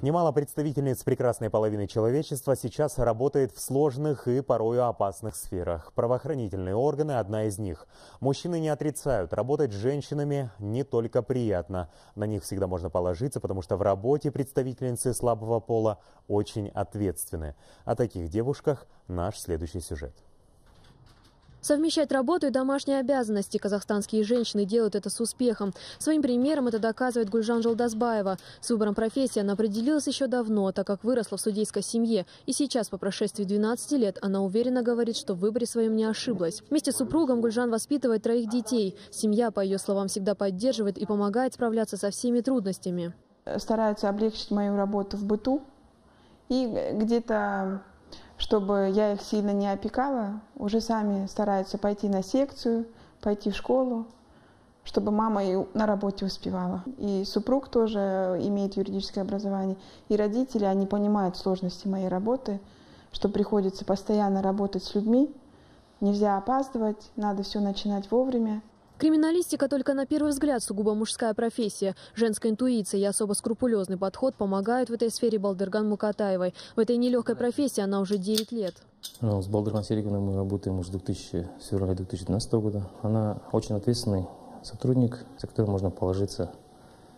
Немало представительниц прекрасной половины человечества сейчас работает в сложных и порою опасных сферах. Правоохранительные органы – одна из них. Мужчины не отрицают, работать с женщинами не только приятно. На них всегда можно положиться, потому что в работе представительницы слабого пола очень ответственны. О таких девушках наш следующий сюжет. Совмещать работу и домашние обязанности казахстанские женщины делают это с успехом. Своим примером это доказывает Гульжан Жолдасбаева. С выбором профессии она определилась еще давно, так как выросла в судейской семье. И сейчас, по прошествии 12 лет, она уверенно говорит, что в выборе своем не ошиблась. Вместе с супругом Гульжан воспитывает троих детей. Семья, по ее словам, всегда поддерживает и помогает справляться со всеми трудностями. Стараются облегчить мою работу в быту. И где-то чтобы я их сильно не опекала, уже сами стараются пойти на секцию, пойти в школу, чтобы мама и на работе успевала. И супруг тоже имеет юридическое образование. И родители, они понимают сложности моей работы, что приходится постоянно работать с людьми, нельзя опаздывать, надо все начинать вовремя. Криминалистика только на первый взгляд сугубо мужская профессия. Женская интуиция и особо скрупулезный подход помогают в этой сфере Балдырган Мукатаевой. В этой нелегкой профессии она уже 9 лет. Ну, с Балдырган Сереговной мы работаем уже 2000, с февраля 2012 года. Она очень ответственный сотрудник, за которым можно положиться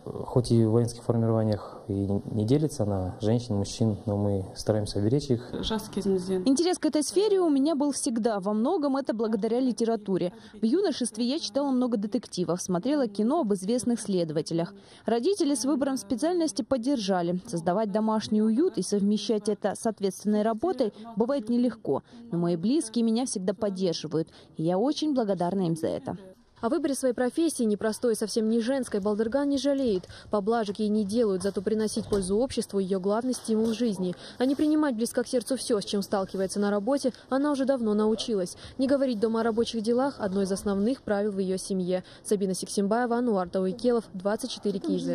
хоть и в воинских формированиях и не делится на женщин, мужчин, но мы стараемся беречь их. Интерес к этой сфере у меня был всегда. Во многом это благодаря литературе. В юношестве я читала много детективов, смотрела кино об известных следователях. Родители с выбором специальности поддержали. Создавать домашний уют и совмещать это с ответственной работой бывает нелегко. Но мои близкие меня всегда поддерживают. И я очень благодарна им за это. О выборе своей профессии, непростой совсем не женской, Балдырган не жалеет. Поблажек ей не делают, зато приносить пользу обществу – ее главный стимул жизни. А не принимать близко к сердцу все, с чем сталкивается на работе, она уже давно научилась. Не говорить дома о рабочих делах – одно из основных правил в ее семье. Сабина Сиксимбаева, Ануар Тауикелов, 24 КИЗ.